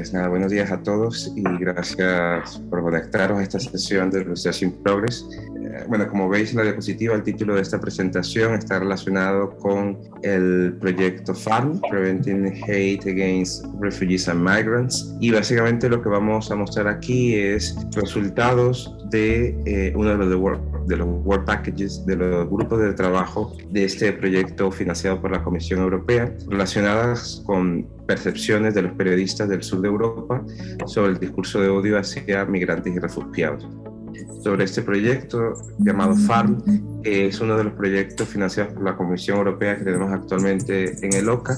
pues nada, buenos días a todos y gracias por conectaros a esta sesión de Research in Progress. Eh, bueno, como veis en la diapositiva, el título de esta presentación está relacionado con el proyecto FARM, Preventing Hate Against Refugees and Migrants. Y básicamente lo que vamos a mostrar aquí es resultados de eh, uno de los, de los Work Packages, de los grupos de trabajo de este proyecto financiado por la Comisión Europea, relacionadas con percepciones de los periodistas del sur de Europa sobre el discurso de odio hacia migrantes y refugiados. Sobre este proyecto llamado FARM, es uno de los proyectos financiados por la Comisión Europea que tenemos actualmente en el OCA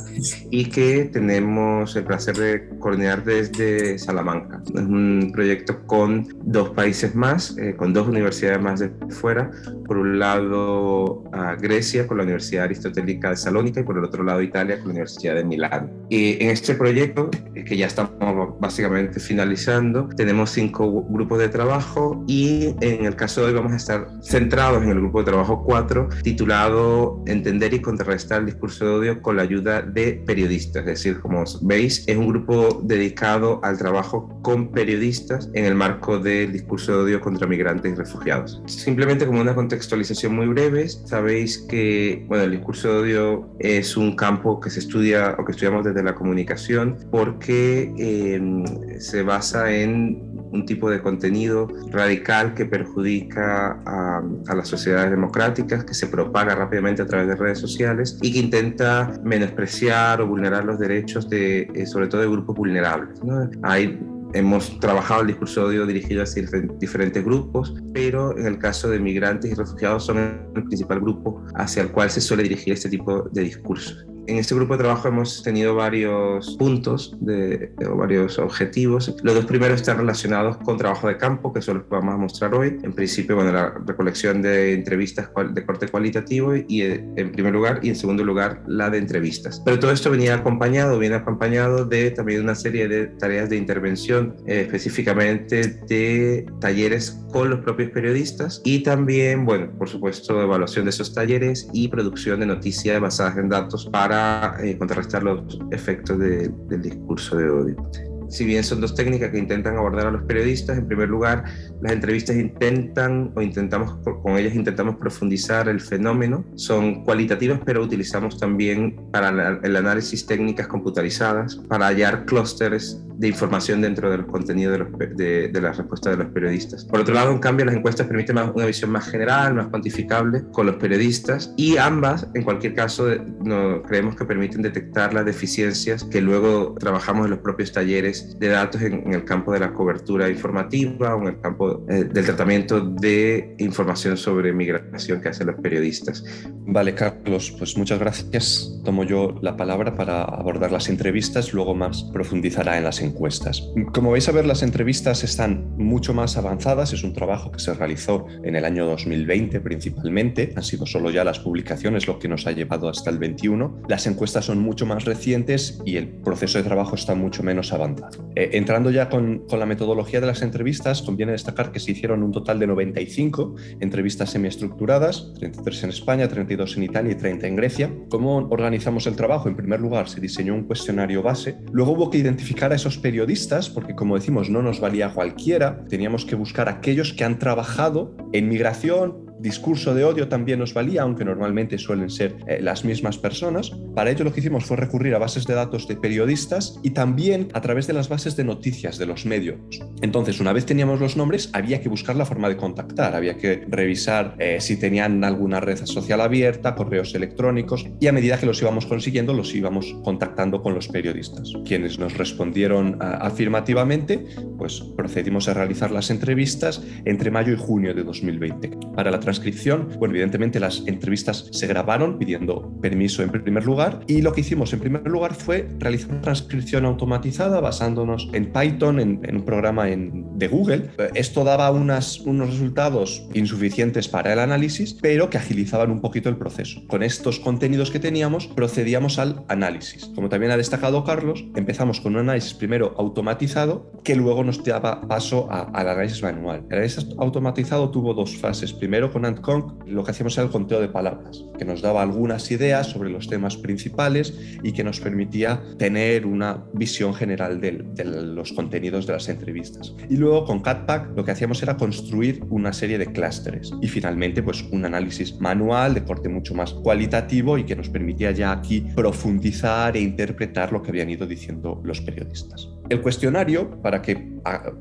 y que tenemos el placer de coordinar desde Salamanca. Es un proyecto con dos países más, eh, con dos universidades más de fuera. Por un lado, a Grecia con la Universidad Aristotélica de Salónica y por el otro lado, Italia con la Universidad de Milán. Y en este proyecto, eh, que ya estamos básicamente finalizando, tenemos cinco grupos de trabajo y en el caso de hoy vamos a estar centrados en el grupo de trabajo 4 titulado Entender y contrarrestar el discurso de odio con la ayuda de periodistas. Es decir, como veis, es un grupo dedicado al trabajo con periodistas en el marco del discurso de odio contra migrantes y refugiados. Simplemente como una contextualización muy breve, sabéis que bueno, el discurso de odio es un campo que se estudia o que estudiamos desde la comunicación porque eh, se basa en un tipo de contenido radical que perjudica a, las sociedades democráticas, que se propaga rápidamente a través de redes sociales y que intenta menospreciar o vulnerar los derechos de, eh, sobre todo de grupos vulnerables. Hay Hemos trabajado el discurso de odio dirigido hacia diferentes grupos, pero en el caso de migrantes y refugiados son el principal grupo hacia el cual se suele dirigir este tipo de discursos. En este grupo de trabajo hemos tenido varios puntos, de, o varios objetivos. Los dos primeros están relacionados con trabajo de campo, que son los que vamos a mostrar hoy. En principio, bueno, la recolección de entrevistas de corte cualitativo y eh, en primer lugar, y en segundo lugar, la de entrevistas. Pero todo esto venía acompañado, viene acompañado de también una serie de tareas de intervención, eh, específicamente de talleres con los propios periodistas y también, bueno, por supuesto, evaluación de esos talleres y producción de noticias basadas en datos para eh, contrarrestar los efectos del discurso de odio si bien son dos técnicas que intentan abordar a los periodistas, en primer lugar, las entrevistas intentan o intentamos, con ellas intentamos profundizar el fenómeno, son cualitativas, pero utilizamos también para el análisis técnicas computarizadas para hallar clústeres de información dentro de los contenidos de, de, las respuestas de los periodistas. Por otro lado, en cambio, las encuestas permiten una visión más general, más cuantificable con los periodistas y ambas, en cualquier caso, no, creemos que permiten detectar las deficiencias que luego trabajamos en los propios talleres de datos en, el campo de la cobertura informativa o en el campo eh, del tratamiento de información sobre migración que hacen los periodistas. Vale, Carlos, pues muchas gracias. Tomo yo la palabra para abordar las entrevistas, luego más profundizará en las encuestas. Como vais a ver, las entrevistas están mucho más avanzadas, es un trabajo que se realizó en el año 2020 principalmente, han sido solo ya las publicaciones lo que nos ha llevado hasta el 21. Las encuestas son mucho más recientes y el proceso de trabajo está mucho menos avanzado. Eh, entrando ya con, la metodología de las entrevistas, conviene destacar que se hicieron un total de 95 entrevistas semiestructuradas, 33 en España, 32 en Italia y 30 en Grecia. ¿Cómo organizamos el trabajo? En primer lugar, se diseñó un cuestionario base. Luego hubo que identificar a esos periodistas, porque como decimos, no nos valía cualquiera. Teníamos que buscar a aquellos que han trabajado en migración, discurso de odio también nos valía, aunque normalmente suelen ser eh, las mismas personas. Para ello lo que hicimos fue recurrir a bases de datos de periodistas y también a través de las bases de noticias de los medios. Entonces, una vez teníamos los nombres, había que buscar la forma de contactar, había que revisar eh, si tenían alguna red social abierta, correos electrónicos y a medida que los íbamos consiguiendo, los íbamos contactando con los periodistas. Quienes nos respondieron ah, afirmativamente, pues procedimos a realizar las entrevistas entre mayo y junio de 2020. Para la transcripción, bueno, evidentemente las entrevistas se grabaron pidiendo permiso en primer lugar y lo que hicimos en primer lugar fue realizar una transcripción automatizada basándonos en Python, en, un programa de Google. Esto daba unas, unos resultados insuficientes para el análisis, pero que agilizaban un poquito el proceso. Con estos contenidos que teníamos, procedíamos al análisis. Como también ha destacado Carlos, empezamos con un análisis primero automatizado que luego nos daba paso al análisis manual. El análisis automatizado tuvo dos fases Primero con Antcon lo que hacíamos era el conteo de palabras, que nos daba algunas ideas sobre los temas principales y que nos permitía tener una visión general de, de los contenidos de las entrevistas. Y luego con CatPack lo que hacíamos era construir una serie de clústeres y finalmente pues un análisis manual de corte mucho más cualitativo y que nos permitía ya aquí profundizar e interpretar lo que habían ido diciendo los periodistas. El cuestionario, para que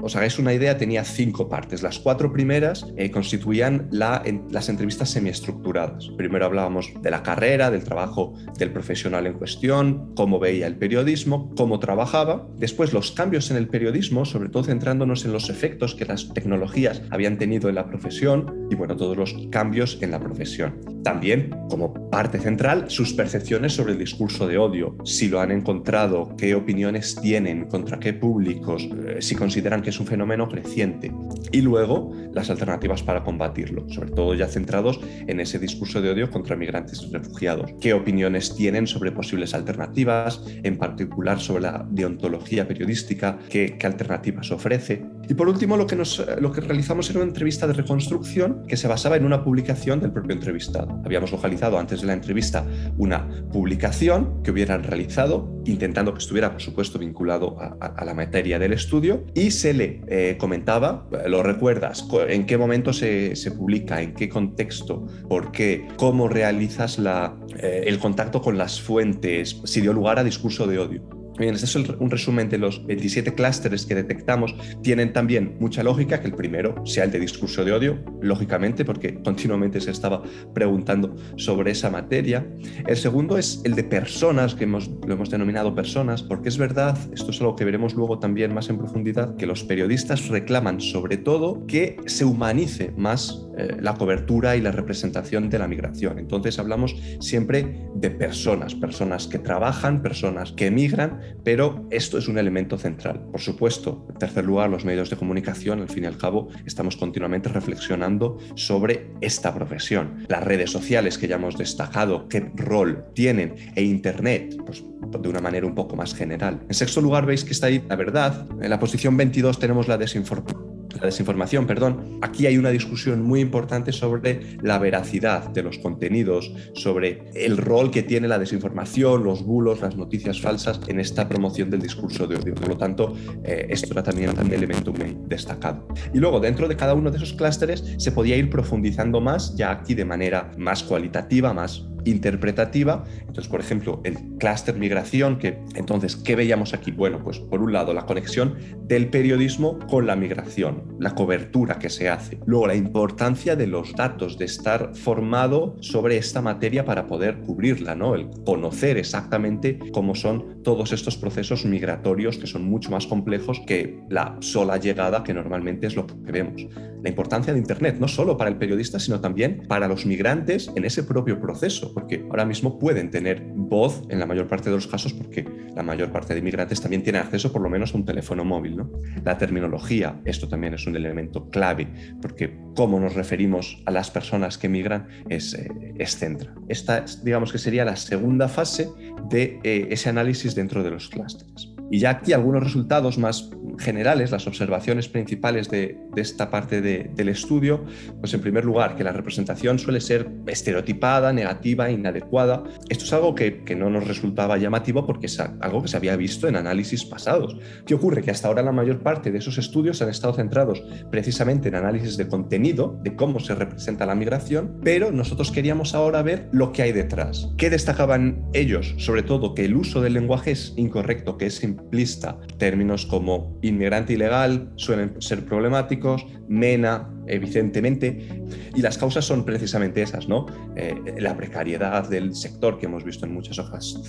os hagáis una idea, tenía cinco partes. Las cuatro primeras eh, constituían las entrevistas semiestructuradas. Primero hablábamos de la carrera, del trabajo del profesional en cuestión, cómo veía el periodismo, cómo trabajaba. Después los cambios en el periodismo, sobre todo centrándonos en los efectos que las tecnologías habían tenido en la profesión y bueno, todos los cambios en la profesión. También, como parte central, sus percepciones sobre el discurso de odio, si lo han encontrado, qué opiniones tienen, contra qué públicos, eh, si consideran que es un fenómeno creciente. Y luego, las alternativas para combatirlo, sobre todo ya centrados en ese discurso de odio contra migrantes y refugiados. ¿Qué opiniones tienen sobre posibles alternativas, en particular sobre la deontología periodística, qué, qué alternativas ofrece? Y por último, lo que, nos, lo que realizamos era una entrevista de reconstrucción que se basaba en una publicación del propio entrevistado. Habíamos localizado antes de la entrevista una publicación que hubieran realizado, intentando que estuviera, por supuesto, vinculado a, la materia del estudio, y se le eh, comentaba, lo recuerdas, en qué momento se, se, publica, en qué contexto, por qué, cómo realizas la, eh, el contacto con las fuentes, si dio lugar a discurso de odio. Bien, este es un resumen de los 27 clústeres que detectamos. Tienen también mucha lógica que el primero sea el de discurso de odio, lógicamente, porque continuamente se estaba preguntando sobre esa materia. El segundo es el de personas, que hemos, lo hemos denominado personas, porque es verdad, esto es algo que veremos luego también más en profundidad, que los periodistas reclaman sobre todo que se humanice más eh, la cobertura y la representación de la migración. Entonces hablamos siempre de personas, personas que trabajan, personas que emigran pero esto es un elemento central. Por supuesto, en tercer lugar, los medios de comunicación, al fin y al cabo, estamos continuamente reflexionando sobre esta profesión. Las redes sociales que ya hemos destacado, qué rol tienen, e Internet, pues de una manera un poco más general. En sexto lugar, veis que está ahí la verdad. En la posición 22 tenemos la desinformación la desinformación, perdón, aquí hay una discusión muy importante sobre la veracidad de los contenidos, sobre el rol que tiene la desinformación, los bulos, las noticias falsas en esta promoción del discurso de odio. Por lo tanto, eh, esto era también un elemento muy destacado. Y luego, dentro de cada uno de esos clústeres, se podía ir profundizando más, ya aquí de manera más cualitativa, más interpretativa. Entonces, por ejemplo, el clúster migración, que entonces, ¿qué veíamos aquí? Bueno, pues por un lado, la conexión del periodismo con la migración, la cobertura que se hace. Luego, la importancia de los datos, de estar formado sobre esta materia para poder cubrirla, ¿no? El conocer exactamente cómo son todos estos procesos migratorios que son mucho más complejos que la sola llegada que normalmente es lo que vemos. La importancia de Internet, no solo para el periodista, sino también para los migrantes en ese propio proceso porque ahora mismo pueden tener voz en la mayor parte de los casos porque la mayor parte de inmigrantes también tienen acceso por lo menos a un teléfono móvil. ¿no? La terminología, esto también es un elemento clave porque cómo nos referimos a las personas que migran es, eh, es central. Esta, digamos que sería la segunda fase de eh, ese análisis dentro de los clústeres. Y ya aquí algunos resultados más generales, las observaciones principales de, esta parte del estudio, pues en primer lugar, que la representación suele ser estereotipada, negativa, inadecuada. Esto es algo que, que, no nos resultaba llamativo porque es algo que se había visto en análisis pasados. ¿Qué ocurre? Que hasta ahora la mayor parte de esos estudios han estado centrados precisamente en análisis de contenido, de cómo se representa la migración, pero nosotros queríamos ahora ver lo que hay detrás. ¿Qué destacaban ellos? Sobre todo que el uso del lenguaje es incorrecto, que es simplista. Términos como inmigrante ilegal suelen ser problemáticos, MENA, evidentemente, y las causas son precisamente esas, ¿no? Eh, la precariedad del sector que hemos visto en muchas,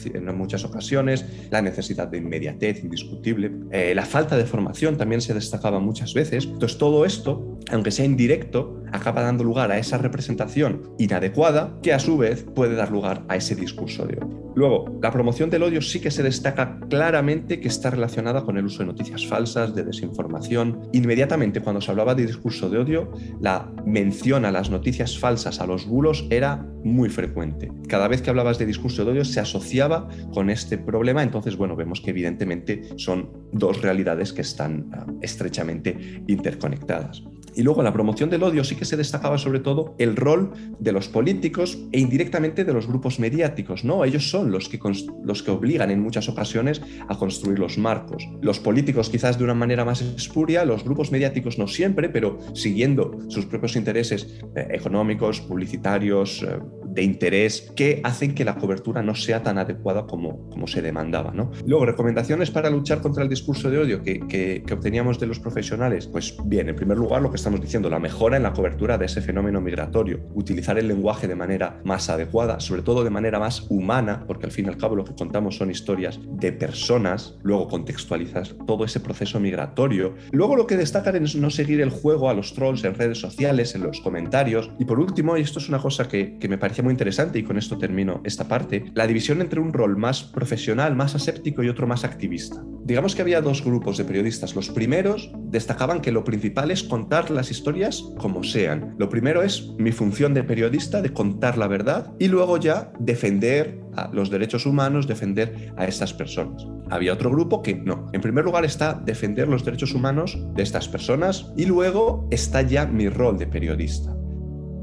en muchas ocasiones, la necesidad de inmediatez indiscutible, eh, la falta de formación también se destacaba muchas veces. Entonces, todo esto, aunque sea indirecto, acaba dando lugar a esa representación inadecuada que a su vez puede dar lugar a ese discurso de odio. Luego, la promoción del odio sí que se destaca claramente que está relacionada con el uso de noticias falsas, de desinformación. Inmediatamente cuando se hablaba de discurso de odio, la mención a las noticias falsas, a los bulos, era muy frecuente. Cada vez que hablabas de discurso de odio se asociaba con este problema, entonces, bueno, vemos que evidentemente son dos realidades que están ah, estrechamente interconectadas. Y luego en la promoción del odio sí que se destacaba sobre todo el rol de los políticos e indirectamente de los grupos mediáticos, ¿no? Ellos son los que, los que obligan en muchas ocasiones a construir los marcos. Los políticos quizás de una manera más espuria, los grupos mediáticos no siempre, pero siguiendo sus propios intereses eh, económicos, publicitarios, eh, de interés que hacen que la cobertura no sea tan adecuada como, como se demandaba. ¿no? Luego, recomendaciones para luchar contra el discurso de odio que, que, obteníamos de los profesionales. Pues bien, en primer lugar, lo que estamos diciendo, la mejora en la cobertura de ese fenómeno migratorio, utilizar el lenguaje de manera más adecuada, sobre todo de manera más humana, porque al fin y al cabo lo que contamos son historias de personas, luego contextualizas todo ese proceso migratorio. Luego lo que destacan es no seguir el juego a los trolls en redes sociales, en los comentarios. Y por último, y esto es una cosa que, que me muy interesante, y con esto termino esta parte, la división entre un rol más profesional, más aséptico y otro más activista. Digamos que había dos grupos de periodistas. Los primeros destacaban que lo principal es contar las historias como sean. Lo primero es mi función de periodista, de contar la verdad, y luego ya defender a los derechos humanos, defender a estas personas. Había otro grupo que no. En primer lugar está defender los derechos humanos de estas personas y luego está ya mi rol de periodista.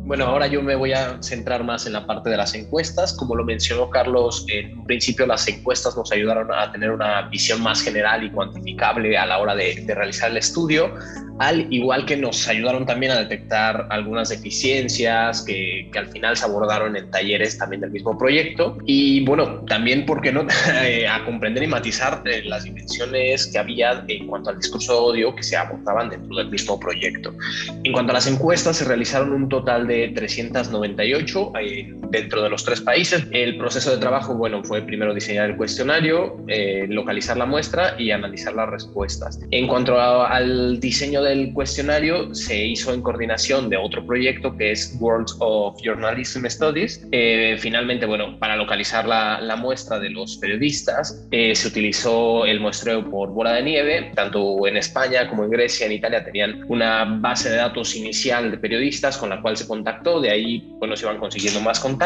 Bueno, ahora yo me voy a centrar más en la parte de las encuestas. Como lo mencionó Carlos, en principio las encuestas nos ayudaron a tener una visión más general y cuantificable a la hora de, de realizar el estudio al igual que nos ayudaron también a detectar algunas deficiencias que, que, al final se abordaron en talleres también del mismo proyecto y bueno, también, ¿por qué no?, eh, a comprender y matizar eh, las dimensiones que había en cuanto al discurso de odio que se abordaban dentro del mismo proyecto. En cuanto a las encuestas, se realizaron un total de 398 eh, dentro de los tres países. El proceso de trabajo, bueno, fue primero diseñar el cuestionario, localizar la muestra y analizar las respuestas. En cuanto al diseño de el cuestionario se hizo en coordinación de otro proyecto que es World of Journalism Studies. Eh, finalmente, bueno, para localizar la, la muestra de los periodistas, eh, se utilizó el muestreo por bola de nieve. Tanto en España como en Grecia, en Italia, tenían una base de datos inicial de periodistas con la cual se contactó. De ahí, bueno, se iban consiguiendo más contactos.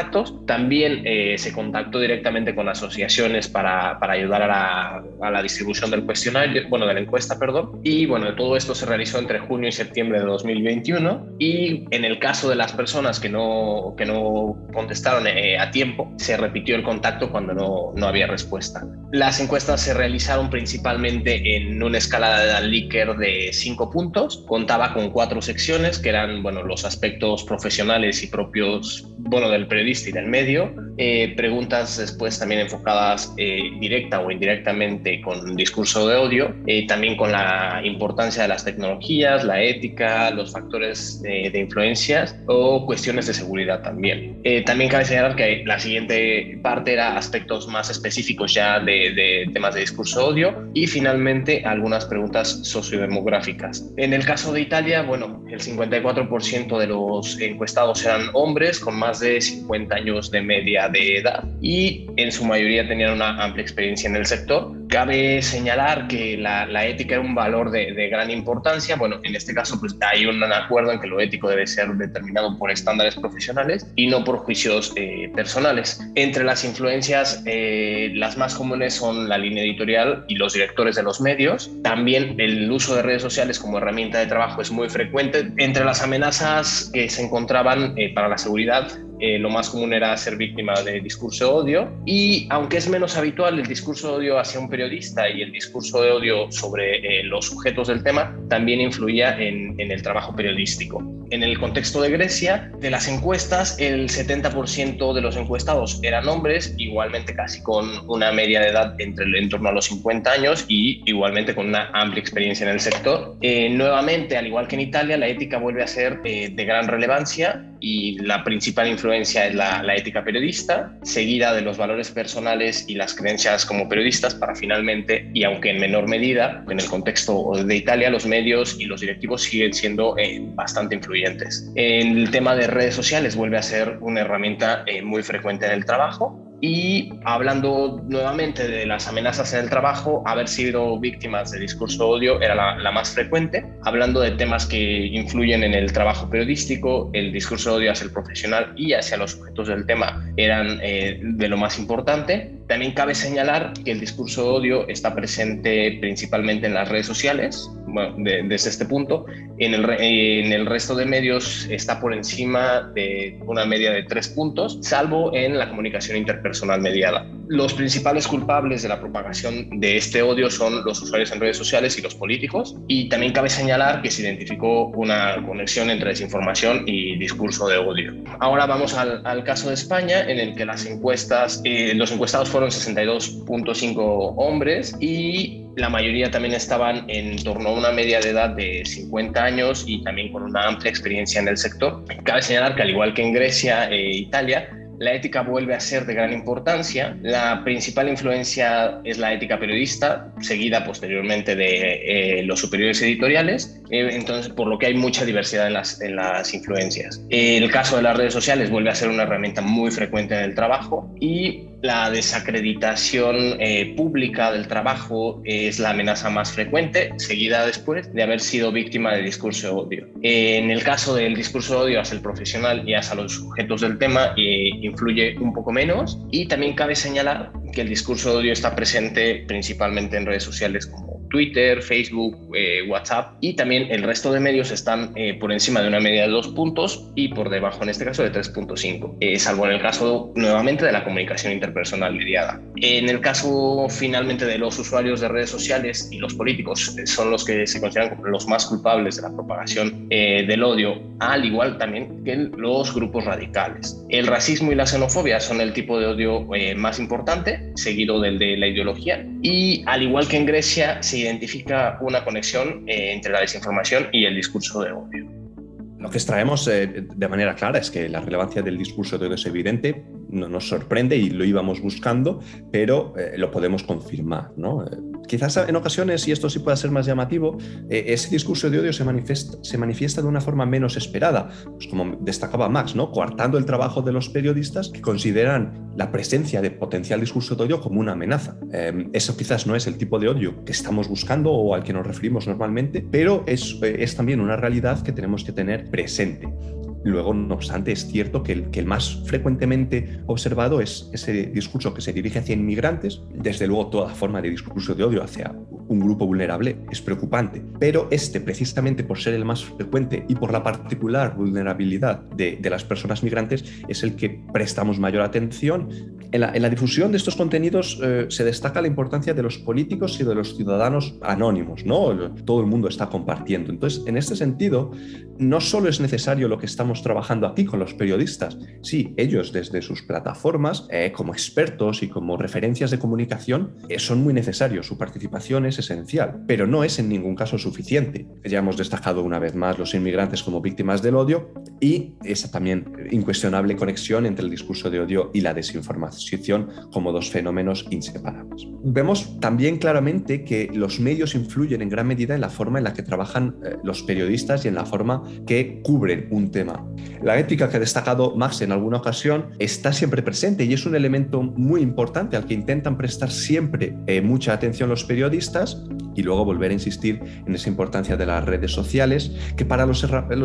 También eh, se contactó directamente con asociaciones para, para ayudar a la, a la distribución del cuestionario, bueno, de la encuesta, perdón. Y bueno, todo esto se realizó entre junio y septiembre de 2021 y en el caso de las personas que no, que no contestaron eh, a tiempo, se repitió el contacto cuando no, no había respuesta. Las encuestas se realizaron principalmente en una escala de Likert de cinco puntos, contaba con cuatro secciones que eran bueno, los aspectos profesionales y propios bueno, del periodista y del medio, eh, preguntas después también enfocadas eh, directa o indirectamente con discurso de odio, también con la importancia de las tecnologías la ética, los factores de, influencias o cuestiones de seguridad también. Eh, también cabe señalar que la siguiente parte era aspectos más específicos ya de, temas de discurso odio y finalmente algunas preguntas sociodemográficas. En el caso de Italia, bueno, el 54% de los encuestados eran hombres con más de 50 años de media de edad y en su mayoría tenían una amplia experiencia en el sector. Cabe señalar que la, ética era un valor de, gran importancia bueno, en este caso pues hay un acuerdo en que lo ético debe ser determinado por estándares profesionales y no por juicios eh, personales. Entre las influencias, eh, las más comunes son la línea editorial y los directores de los medios. También el uso de redes sociales como herramienta de trabajo es muy frecuente. Entre las amenazas que se encontraban eh, para la seguridad eh, lo más común era ser víctima de discurso de odio y aunque es menos habitual el discurso de odio hacia un periodista y el discurso de odio sobre eh, los sujetos del tema, también influía en, en, el trabajo periodístico. En el contexto de Grecia, de las encuestas, el 70% de los encuestados eran hombres, igualmente casi con una media de edad entre, en torno a los 50 años y igualmente con una amplia experiencia en el sector. Eh, nuevamente, al igual que en Italia, la ética vuelve a ser de gran relevancia y la principal influencia es la, ética periodista, seguida de los valores personales y las creencias como periodistas para finalmente, y aunque en menor medida, en el contexto de Italia, los medios y los directivos siguen siendo eh, bastante influyentes. En el tema de redes sociales vuelve a ser una herramienta eh, muy frecuente en el trabajo y hablando nuevamente de las amenazas en el trabajo, haber sido víctimas de discurso odio era la, más frecuente. Hablando de temas que influyen en el trabajo periodístico, el discurso odio hacia el profesional y hacia los sujetos del tema eran eh, de lo más importante. También cabe señalar que el discurso odio está presente principalmente en las redes sociales, desde este punto. En el, resto de medios está por encima de una media de tres puntos, salvo en la comunicación interpersonal mediada. Los principales culpables de la propagación de este odio son los usuarios en redes sociales y los políticos. Y también cabe señalar que se identificó una conexión entre desinformación y discurso de odio. Ahora vamos al, al caso de España, en el que las encuestas, eh, los encuestados fueron 62.5 hombres y la mayoría también estaban en torno a una media de edad de 50 años y también con una amplia experiencia en el sector. Cabe señalar que al igual que en Grecia e Italia, la ética vuelve a ser de gran importancia. La principal influencia es la ética periodista, seguida posteriormente de eh, los superiores editoriales, eh, entonces por lo que hay mucha diversidad en las, en las influencias. El caso de las redes sociales vuelve a ser una herramienta muy frecuente en el trabajo y la desacreditación eh, pública del trabajo es la amenaza más frecuente, seguida después de haber sido víctima de discurso de odio. en el caso del discurso de odio hacia el profesional y hacia los sujetos del tema, eh, influye un poco menos. Y también cabe señalar que el discurso de odio está presente principalmente en redes sociales Twitter, Facebook, eh, WhatsApp y también el resto de medios están eh, por encima de una media de dos puntos y por debajo en este caso de 3.5, eh, salvo en el caso nuevamente de la comunicación interpersonal mediada. En el caso finalmente de los usuarios de redes sociales y los políticos son los que se consideran como los más culpables de la propagación del odio, al igual también que los grupos radicales. El racismo y la xenofobia son el tipo de odio más importante, seguido del de la ideología y al igual que en Grecia se identifica una conexión eh, entre la desinformación y el discurso de odio. Lo que extraemos eh, de manera clara es que la relevancia del discurso de odio es evidente, no nos sorprende y lo íbamos buscando, pero eh, lo podemos confirmar. ¿no? quizás en ocasiones, y esto sí puede ser más llamativo, eh, ese discurso de odio se manifiesta, se manifiesta de una forma menos esperada, pues como destacaba Max, ¿no? coartando el trabajo de los periodistas que consideran la presencia de potencial discurso de odio como una amenaza. Em, eso quizás no es el tipo de odio que estamos buscando o al que nos referimos normalmente, pero es, eh, es también una realidad que tenemos que tener presente. Luego, no obstante, es cierto que el, que el, más frecuentemente observado es ese discurso que se dirige hacia inmigrantes. Desde luego, toda forma de discurso de odio hacia un grupo vulnerable es preocupante, pero este, precisamente por ser el más frecuente y por la particular vulnerabilidad de, de las personas migrantes, es el que prestamos mayor atención. En la, en la difusión de estos contenidos eh, se destaca la importancia de los políticos y de los ciudadanos anónimos, ¿no? Todo el mundo está compartiendo. Entonces, en este sentido, no solo es necesario lo que estamos trabajando aquí con los periodistas. Sí, ellos desde sus plataformas, eh, como expertos y como referencias de comunicación, eh, son muy necesarios, su participación es esencial, pero no es en ningún caso suficiente. Ya hemos destacado una vez más los inmigrantes como víctimas del odio y esa también incuestionable conexión entre el discurso de odio y la desinformación como dos fenómenos inseparables. Vemos también claramente que los medios influyen en gran medida en la forma en la que trabajan eh, los periodistas y en la forma que cubren un tema. La ética que ha destacado Max en alguna ocasión está siempre presente y es un elemento muy importante al que intentan prestar siempre eh, mucha atención los periodistas y luego volver a insistir en esa importancia de las redes sociales, que para los,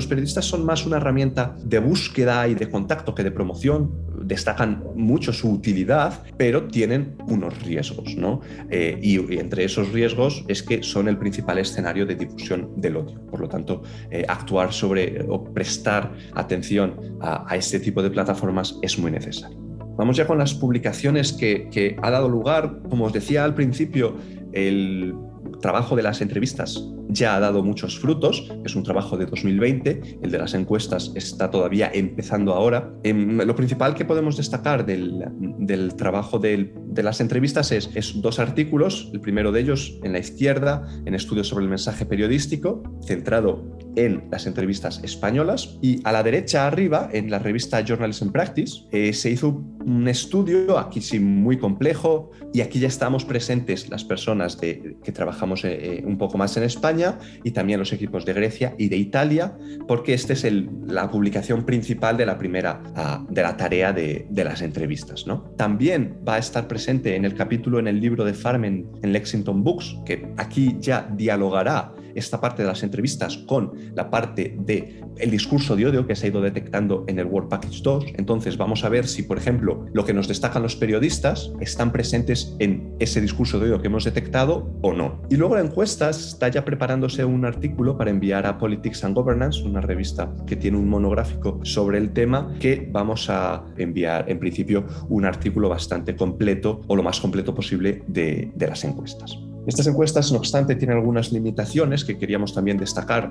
periodistas son más una herramienta de búsqueda y de contacto que de promoción, destacan mucho su utilidad, pero tienen unos riesgos, ¿no? Eh, y, entre esos riesgos es que son el principal escenario de difusión del odio. Por lo tanto, eh, actuar sobre o prestar atención a, este tipo de plataformas es muy necesario. Vamos ya con las publicaciones que, que ha dado lugar. Como os decía al principio, el trabajo de las entrevistas ya ha dado muchos frutos, es un trabajo de 2020, el de las encuestas está todavía empezando ahora. Em, lo principal que podemos destacar del, del trabajo de las entrevistas es, es, dos artículos, el primero de ellos en la izquierda, en estudios sobre el mensaje periodístico, centrado en las entrevistas españolas, y a la derecha arriba, en la revista Journalism Practice, eh, se hizo un estudio, aquí sí muy complejo, y aquí ya estamos presentes las personas de, que trabajamos eh, eh, un poco más en España, y también los equipos de Grecia y de Italia, porque esta es la publicación principal de la primera, ah, de la tarea de, las entrevistas. ¿no? También va a estar presente en el capítulo en el libro de Farmen en Lexington Books, que aquí ya dialogará esta parte de las entrevistas con la parte de el discurso de odio que se ha ido detectando en el World Package 2. Entonces vamos a ver si, por ejemplo, lo que nos destacan los periodistas están presentes en ese discurso de odio que hemos detectado o no. Y luego la encuesta está ya preparándose un artículo para enviar a Politics and Governance, una revista que tiene un monográfico sobre el tema, que vamos a enviar en principio un artículo bastante completo o lo más completo posible de, de las encuestas. Estas encuestas, no obstante, tienen algunas limitaciones que queríamos también destacar.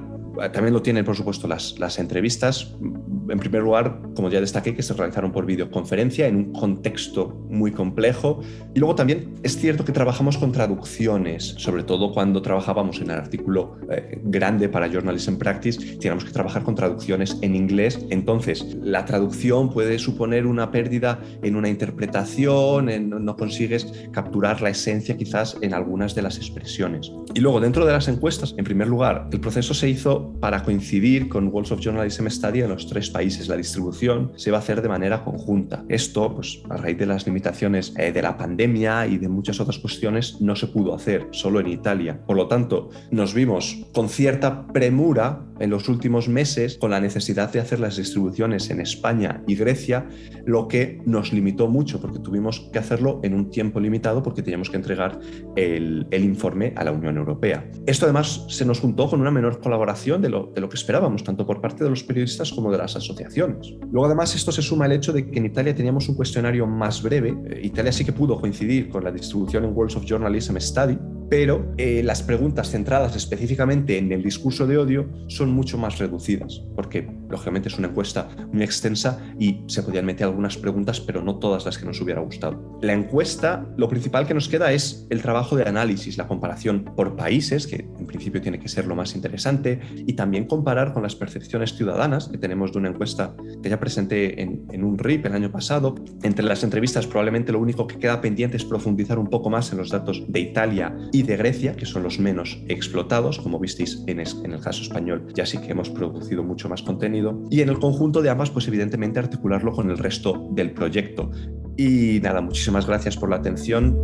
También lo tienen, por supuesto, las, las entrevistas. En primer lugar, como ya destaqué, que se realizaron por videoconferencia en un contexto muy complejo. Y luego también es cierto que trabajamos con traducciones, sobre todo cuando trabajábamos en el artículo eh, grande para Journalism Practice, teníamos que trabajar con traducciones en inglés. Entonces, la traducción puede suponer una pérdida en una interpretación, en, no consigues capturar la esencia quizás en algunas de las expresiones. Y luego, dentro de las encuestas, en primer lugar, el proceso se hizo para coincidir con Walls of Journalism Study en los tres países. La distribución se va a hacer de manera conjunta. Esto, pues, a raíz de las limitaciones eh, de la pandemia y de muchas otras cuestiones, no se pudo hacer, solo en Italia. Por lo tanto, nos vimos con cierta premura en los últimos meses con la necesidad de hacer las distribuciones en España y Grecia, lo que nos limitó mucho porque tuvimos que hacerlo en un tiempo limitado porque teníamos que entregar el, el informe a la Unión Europea. Esto además se nos juntó con una menor colaboración de lo, de lo que esperábamos, tanto por parte de los periodistas como de las asociaciones. Luego además esto se suma al hecho de que en Italia teníamos un cuestionario más breve. Eh, Italia sí que pudo coincidir con la distribución en Worlds of Journalism Study, pero eh, las preguntas centradas específicamente en el discurso de odio son mucho más reducidas, porque lógicamente es una encuesta muy extensa y se podían meter algunas preguntas, pero no todas las que nos hubiera gustado. La encuesta, lo principal que nos queda es el trabajo de análisis, la comparación por países, que en principio tiene que ser lo más interesante, y también comparar con las percepciones ciudadanas que tenemos de una encuesta que ya presenté en, en un RIP el año pasado. Entre las entrevistas probablemente lo único que queda pendiente es profundizar un poco más en los datos de Italia y de Grecia, que son los menos explotados, como visteis en, en el caso español, ya sí que hemos producido mucho más contenido. Y en el conjunto de ambas, pues evidentemente articularlo con el resto del proyecto. Y nada, muchísimas gracias por la atención.